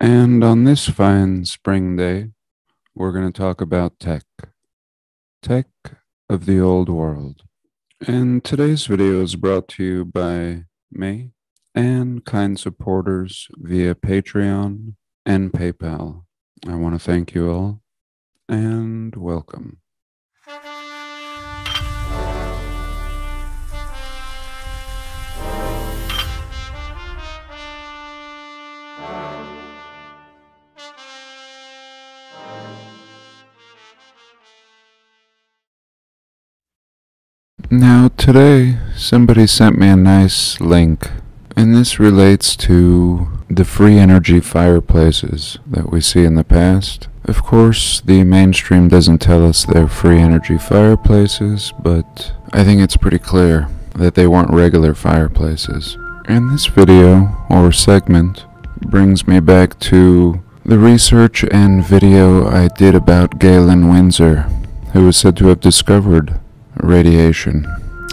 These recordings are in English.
And on this fine spring day, we're going to talk about tech. Tech of the old world. And today's video is brought to you by me and kind supporters via Patreon and PayPal. I want to thank you all and welcome. Now, today, somebody sent me a nice link, and this relates to the free energy fireplaces that we see in the past. Of course, the mainstream doesn't tell us they're free energy fireplaces, but I think it's pretty clear that they weren't regular fireplaces. And this video, or segment, brings me back to the research and video I did about Galen Winsor, who was said to have discovered radiation.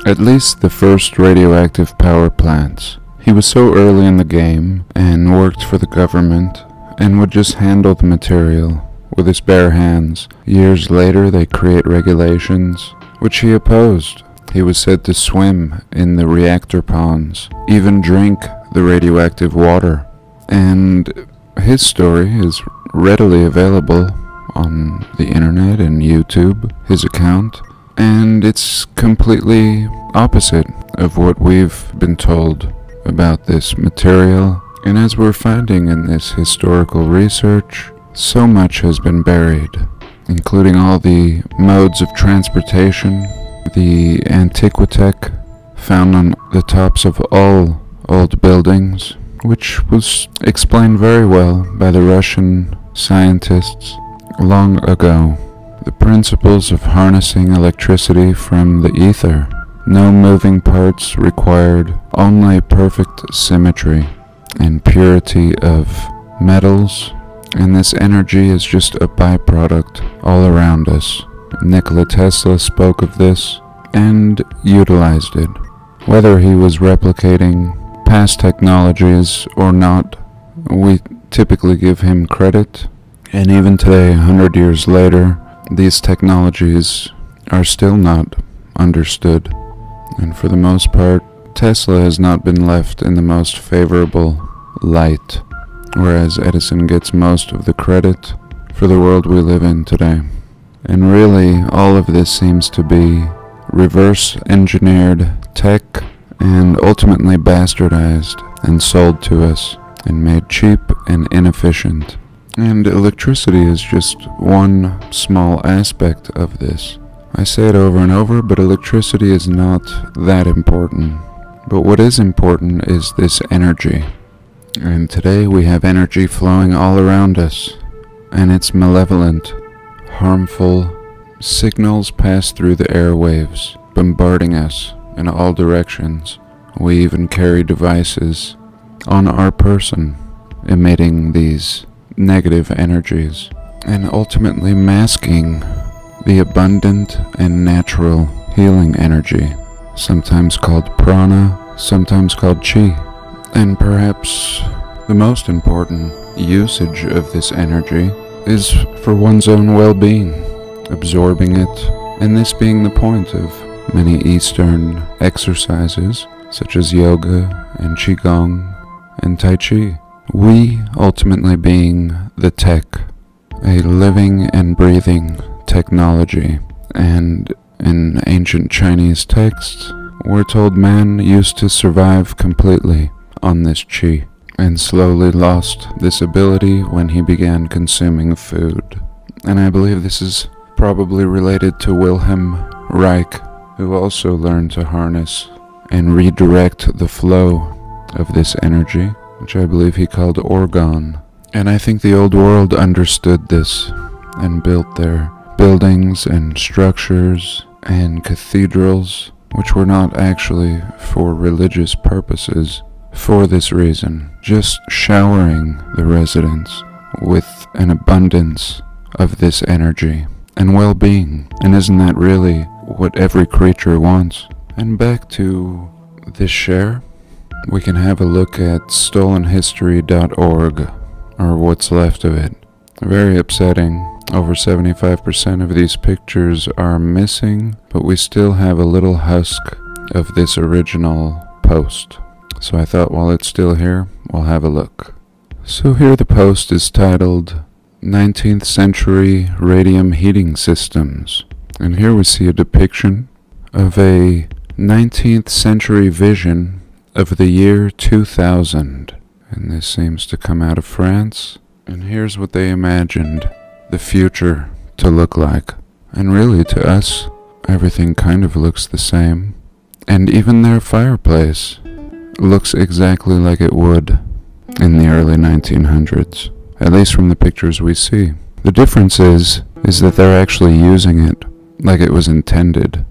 At least the first radioactive power plants. He was so early in the game and worked for the government and would just handle the material with his bare hands. Years later, they create regulations, which he opposed. He was said to swim in the reactor ponds, even drink the radioactive water. And his story is readily available on the internet and YouTube, his account and it's completely opposite of what we've been told about this material. And as we're finding in this historical research, so much has been buried, including all the modes of transportation, the antiquitech found on the tops of all old buildings, which was explained very well by the Russian scientists long ago the principles of harnessing electricity from the ether. No moving parts required, only perfect symmetry and purity of metals, and this energy is just a byproduct all around us. Nikola Tesla spoke of this and utilized it. Whether he was replicating past technologies or not, we typically give him credit. And even today, a hundred years later, these technologies are still not understood, and for the most part, Tesla has not been left in the most favorable light, whereas Edison gets most of the credit for the world we live in today. And really, all of this seems to be reverse engineered tech and ultimately bastardized and sold to us and made cheap and inefficient. And electricity is just one small aspect of this. I say it over and over, but electricity is not that important. But what is important is this energy. And today we have energy flowing all around us, and it's malevolent, harmful signals pass through the airwaves, bombarding us in all directions. We even carry devices on our person emitting these negative energies, and ultimately masking the abundant and natural healing energy, sometimes called prana, sometimes called chi. And perhaps the most important usage of this energy is for one's own well-being, absorbing it, and this being the point of many Eastern exercises such as yoga and qigong and tai chi. We ultimately being the tech, a living and breathing technology, and in ancient Chinese texts, we're told man used to survive completely on this chi, and slowly lost this ability when he began consuming food. And I believe this is probably related to Wilhelm Reich, who also learned to harness and redirect the flow of this energy which I believe he called Orgone. And I think the old world understood this and built their buildings and structures and cathedrals, which were not actually for religious purposes, for this reason, just showering the residents with an abundance of this energy and well-being. And isn't that really what every creature wants? And back to this share we can have a look at stolenhistory.org, or what's left of it. Very upsetting. Over 75% of these pictures are missing, but we still have a little husk of this original post. So I thought while it's still here, we'll have a look. So here the post is titled 19th Century Radium Heating Systems. And here we see a depiction of a 19th century vision of the year 2000. And this seems to come out of France. And here's what they imagined the future to look like. And really, to us, everything kind of looks the same. And even their fireplace looks exactly like it would in the early 1900s, at least from the pictures we see. The difference is, is that they're actually using it like it was intended.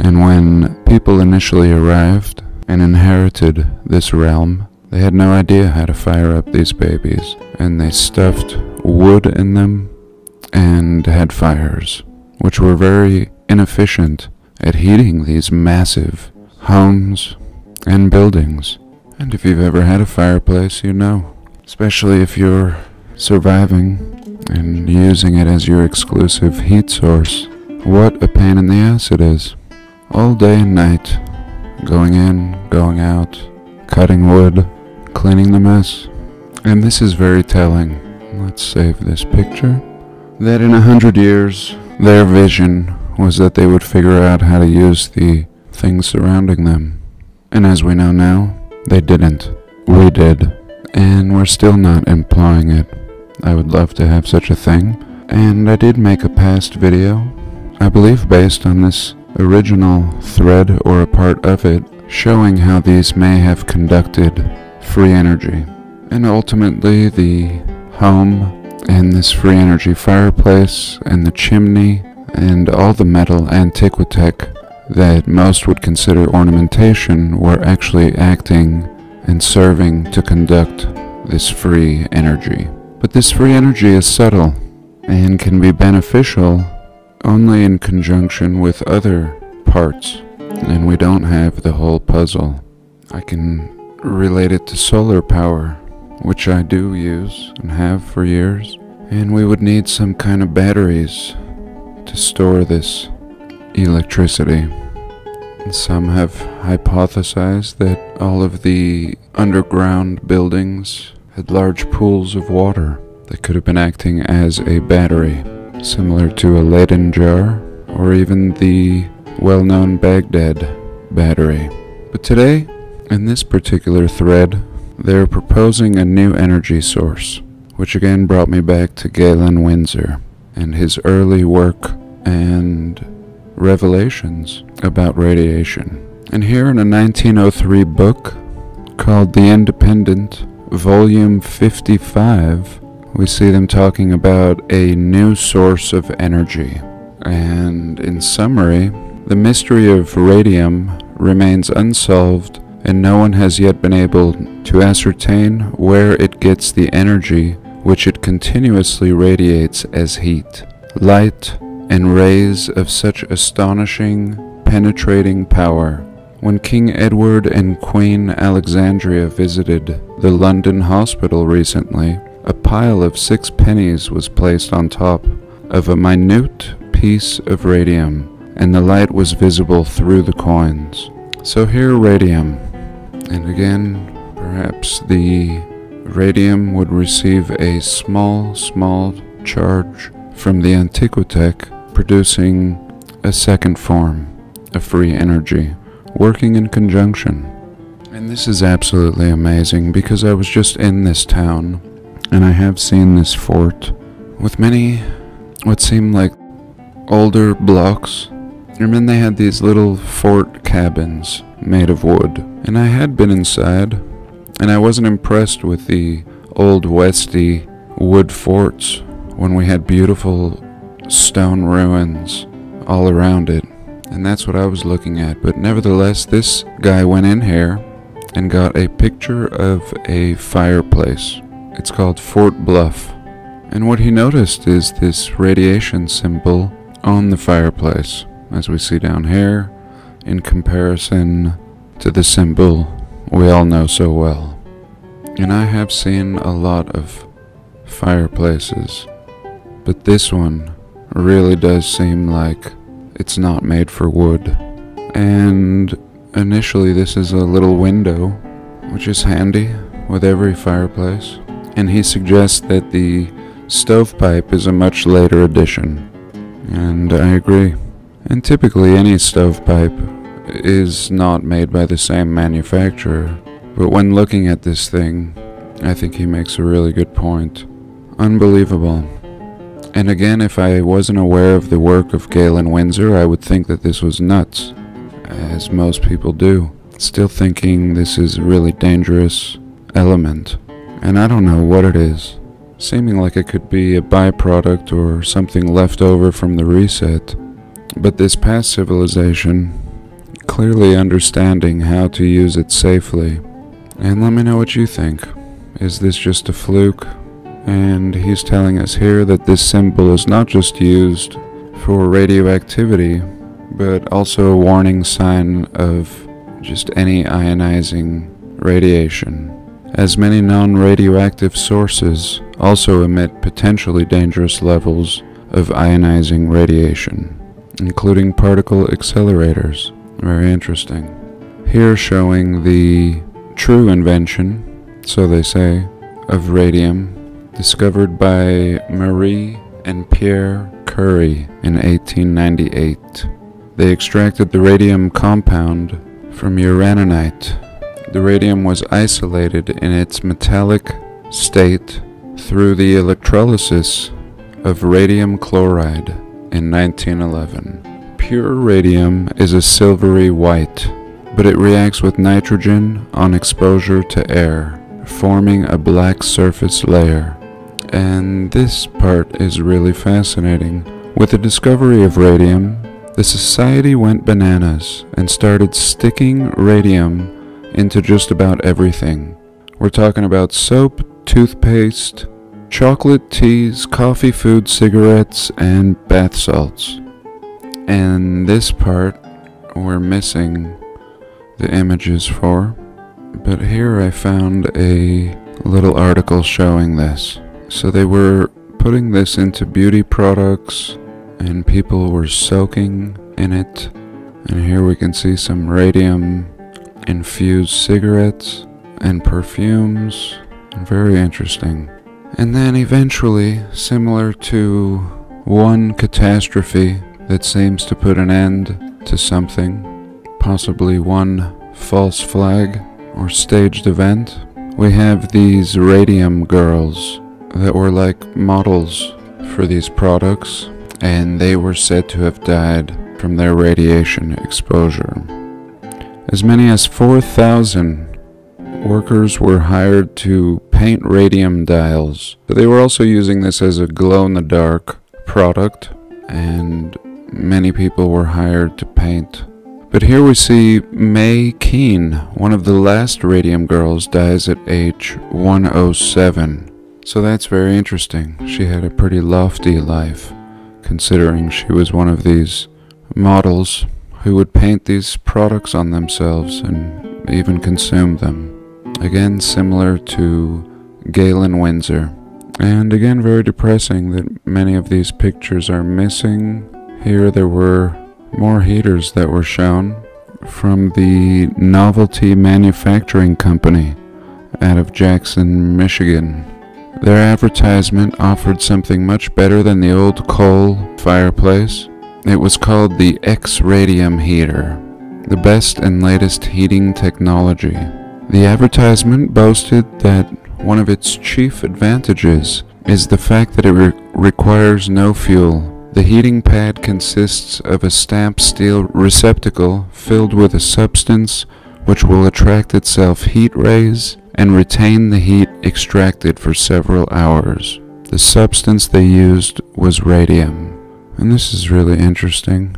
And when people initially arrived and inherited this realm, they had no idea how to fire up these babies, and they stuffed wood in them and had fires, which were very inefficient at heating these massive homes and buildings. And if you've ever had a fireplace, you know, especially if you're surviving and using it as your exclusive heat source, what a pain in the ass it is. All day and night, going in, going out, cutting wood, cleaning the mess. And this is very telling. Let's save this picture. That in a hundred years, their vision was that they would figure out how to use the things surrounding them. And as we know now, they didn't. We did. And we're still not employing it. I would love to have such a thing. And I did make a past video, I believe based on this original thread or a part of it, showing how these may have conducted free energy. And ultimately, the home and this free energy fireplace and the chimney and all the metal antiquitech that most would consider ornamentation were actually acting and serving to conduct this free energy. But this free energy is subtle and can be beneficial only in conjunction with other parts, and we don't have the whole puzzle. I can relate it to solar power, which I do use and have for years. And we would need some kind of batteries to store this electricity. Some have hypothesized that all of the underground buildings had large pools of water that could have been acting as a battery, similar to a Leyden jar or even the well known Baghdad battery. But today, in this particular thread, they're proposing a new energy source, which again brought me back to Galen Winsor and his early work and revelations about radiation. And here in a 1903 book called The Independent, Volume 55, we see them talking about a new source of energy. And in summary, the mystery of radium remains unsolved and no one has yet been able to ascertain where it gets the energy which it continuously radiates as heat. Light and rays of such astonishing, penetrating power. When King Edward and Queen Alexandria visited the London hospital recently, a pile of six pennies was placed on top of a minute piece of radium, and the light was visible through the coins. So here radium, and again, perhaps the radium would receive a small, small charge from the Antiquitech, producing a second form of free energy, working in conjunction. And this is absolutely amazing because I was just in this town and I have seen this fort with many what seem like older blocks. And then they had these little fort cabins made of wood. And I had been inside, and I wasn't impressed with the old westy wood forts when we had beautiful stone ruins all around it. And that's what I was looking at. But nevertheless, this guy went in here and got a picture of a fireplace. It's called Fort Bluff. And what he noticed is this radiation symbol on the fireplace, as we see down here, in comparison to the symbol we all know so well. And I have seen a lot of fireplaces. But this one really does seem like it's not made for wood. And initially, this is a little window, which is handy with every fireplace. And he suggests that the stovepipe is a much later addition. And I agree. And typically, any stovepipe is not made by the same manufacturer. But when looking at this thing, I think he makes a really good point. Unbelievable. And again, if I wasn't aware of the work of Galen Winsor, I would think that this was nuts, as most people do. Still thinking this is a really dangerous element. And I don't know what it is. Seeming like it could be a byproduct or something left over from the reset. But this past civilization, clearly understanding how to use it safely. And let me know what you think. Is this just a fluke? And he's telling us here that this symbol is not just used for radioactivity, but also a warning sign of just any ionizing radiation, as many non radioactive sources also emit potentially dangerous levels of ionizing radiation, including particle accelerators. Very interesting. Here showing the true invention, so they say, of radium discovered by Marie and Pierre Curie in 1898. They extracted the radium compound from uraninite. The radium was isolated in its metallic state through the electrolysis of radium chloride in 1911. Pure radium is a silvery white, but it reacts with nitrogen on exposure to air, forming a black surface layer. And this part is really fascinating. With the discovery of radium, the society went bananas and started sticking radium into just about everything. We're talking about soap, toothpaste, chocolate, teas, coffee, food, cigarettes, and bath salts. And this part we're missing the images for. But here I found a little article showing this. So they were putting this into beauty products and people were soaking in it. And here we can see some radium infused cigarettes and perfumes. Very interesting. And then eventually, similar to one catastrophe that seems to put an end to something, possibly one false flag or staged event, we have these radium girls that were like models for these products, and they were said to have died from their radiation exposure. As many as 4,000 workers were hired to paint radium dials. But they were also using this as a glow in the dark product, and many people were hired to paint. But here we see Mae Keane, one of the last radium girls, dies at age 107. So that's very interesting. She had a pretty lofty life, considering she was one of these models who would paint these products on themselves and even consume them. Again, similar to Galen Winsor. And again, very depressing that many of these pictures are missing. Here there were more heaters that were shown from the Novelty Manufacturing Company out of Jackson, Michigan. Their advertisement offered something much better than the old coal fireplace. It was called the X Radium heater, the best and latest heating technology. The advertisement boasted that one of its chief advantages is the fact that it re requires no fuel. The heating pad consists of a stamped steel receptacle filled with a substance which will attract itself heat rays and retain the heat extracted for several hours. The substance they used was radium. And this is really interesting.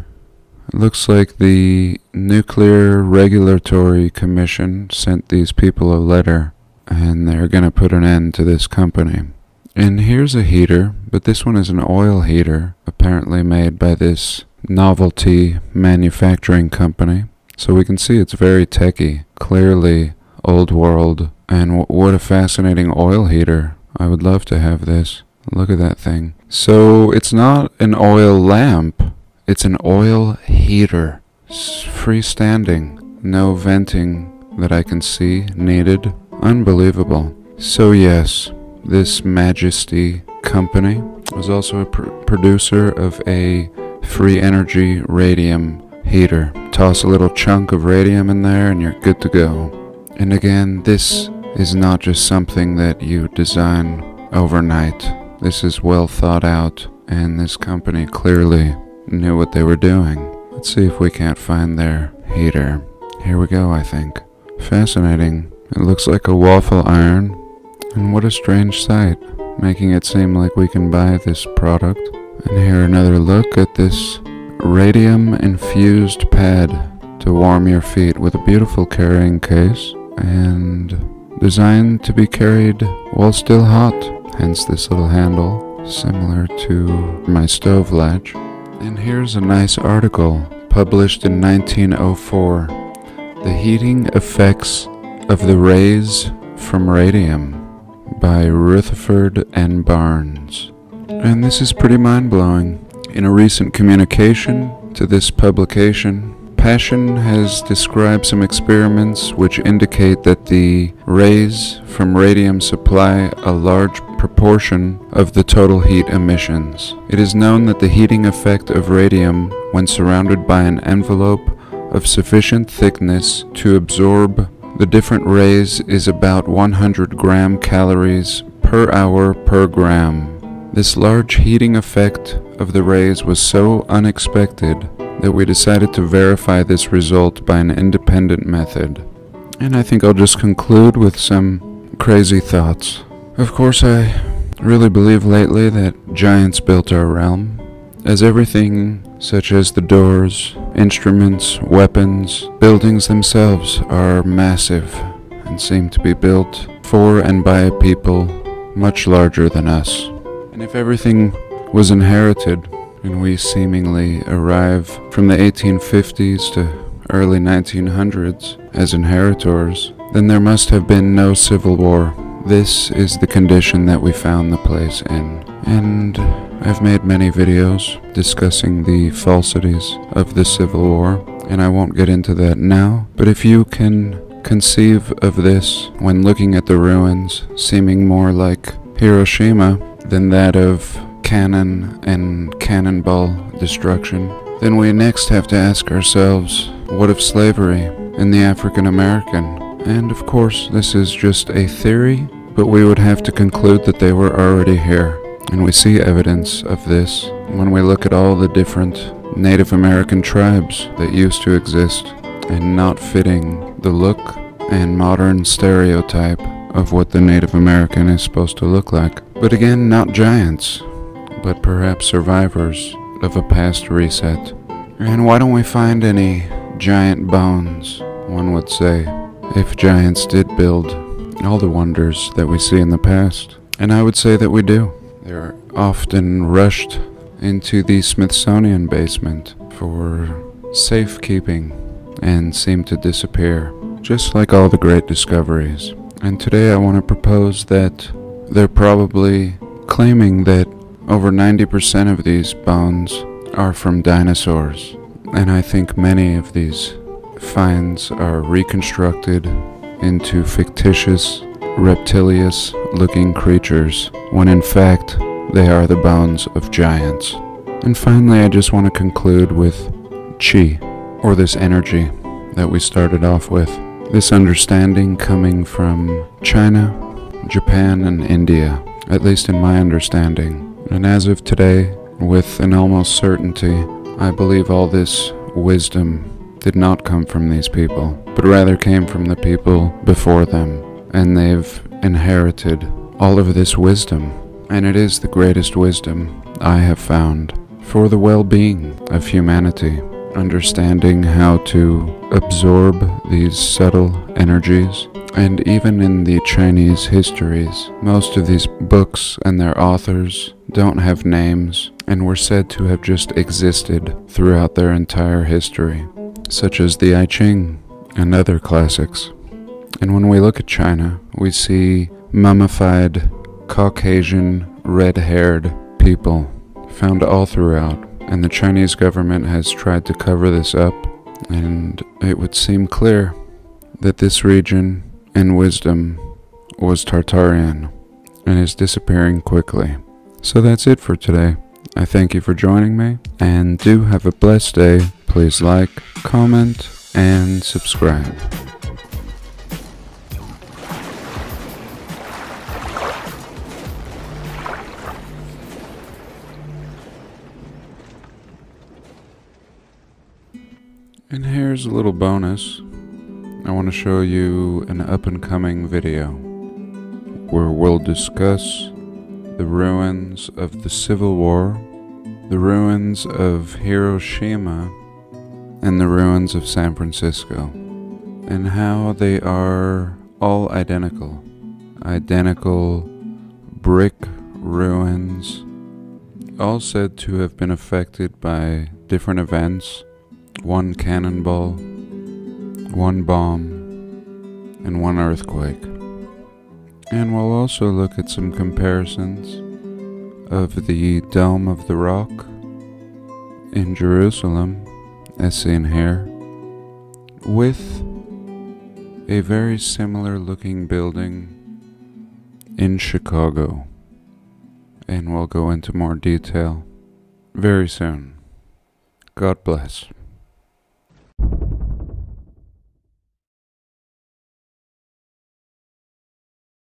It looks like the Nuclear Regulatory Commission sent these people a letter and they're going to put an end to this company. And here's a heater, but this one is an oil heater, apparently made by this novelty manufacturing company. So we can see it's very techy, clearly old world and what a fascinating oil heater. I would love to have this. Look at that thing. So it's not an oil lamp, it's an oil heater. S- freestanding. No venting that I can see needed. Unbelievable. So, yes, this Majesty company was also a pr- producer of a free energy radium heater. Toss a little chunk of radium in there and you're good to go. And again, this is not just something that you design overnight. This is well thought out, and this company clearly knew what they were doing. Let's see if we can't find their heater. Here we go, I think. Fascinating. It looks like a waffle iron. And what a strange sight, making it seem like we can buy this product. And here another look at this radium infused pad to warm your feet with a beautiful carrying case and designed to be carried while still hot. Hence this little handle, similar to my stove latch. And here's a nice article published in 1904 The Heating Effects of the Rays from Radium by Rutherford and Barnes. And this is pretty mind blowing. In a recent communication to this publication, Paschen has described some experiments which indicate that the rays from radium supply a large proportion of the total heat emissions. It is known that the heating effect of radium when surrounded by an envelope of sufficient thickness to absorb the different rays is about 100 gram calories per hour per gram. This large heating effect of the rays was so unexpected that we decided to verify this result by an independent method. And I think I'll just conclude with some crazy thoughts. Of course, I really believe lately that giants built our realm, as everything such as the doors, instruments, weapons, buildings themselves are massive and seem to be built for and by a people much larger than us. And if everything was inherited, and we seemingly arrive from the 1850s to early 1900s as inheritors, then there must have been no civil war. This is the condition that we found the place in. And I've made many videos discussing the falsities of the Civil War, and I won't get into that now, but if you can conceive of this when looking at the ruins seeming more like Hiroshima than that of cannon and cannonball destruction, then we next have to ask ourselves, what of slavery in the African American? And of course, this is just a theory, but we would have to conclude that they were already here. And we see evidence of this when we look at all the different Native American tribes that used to exist and not fitting the look and modern stereotype of what the Native American is supposed to look like. But again, not giants, but perhaps survivors of a past reset. And why don't we find any giant bones, one would say, if giants did build all the wonders that we see in the past? And I would say that we do. They're often rushed into the Smithsonian basement for safekeeping and seem to disappear, just like all the great discoveries. And today I want to propose that they're probably claiming that over 90% of these bones are from dinosaurs. And I think many of these finds are reconstructed into fictitious, reptilious looking creatures, when in fact they are the bones of giants. And finally, I just want to conclude with chi, or this energy that we started off with. This understanding coming from China, Japan, and India, at least in my understanding. And as of today, with an almost certainty, I believe all this wisdom did not come from these people, but rather came from the people before them, and they've inherited all of this wisdom. And it is the greatest wisdom I have found for the well being of humanity, understanding how to absorb these subtle energies. And even in the Chinese histories, most of these books and their authors don't have names and were said to have just existed throughout their entire history, such as the I Ching and other classics. And when we look at China, we see mummified Caucasian, red haired people found all throughout, and the Chinese government has tried to cover this up, and it would seem clear that this region and wisdom was Tartarian and is disappearing quickly. So that's it for today. I thank you for joining me, and do have a blessed day. Please like, comment, and subscribe. And here's a little bonus. I want to show you an up and coming video where we'll discuss the ruins of the Civil War, the ruins of Hiroshima, and the ruins of San Francisco, and how they are all identical. Identical brick ruins, all said to have been affected by different events one cannonball, one bomb, and one earthquake. And we'll also look at some comparisons of the Dome of the Rock in Jerusalem, as seen here, with a very similar looking building in Chicago. And we'll go into more detail very soon. God bless.